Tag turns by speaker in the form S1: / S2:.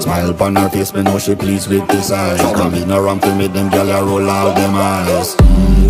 S1: Smile upon her face, me know she pleased with this eyes. Come in around to me, them gyal roll out them eyes.